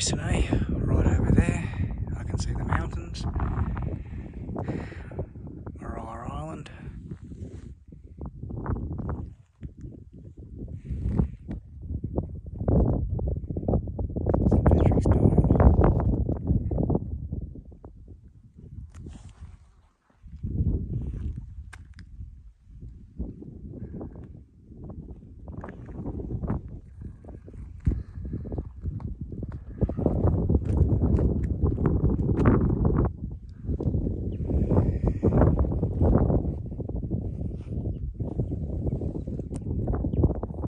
right over there. I can see the mountains.